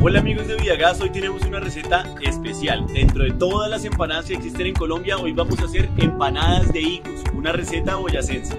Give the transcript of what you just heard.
Hola amigos de Villagas, hoy tenemos una receta especial. Dentro de todas las empanadas que existen en Colombia, hoy vamos a hacer empanadas de higos, una receta boyacense.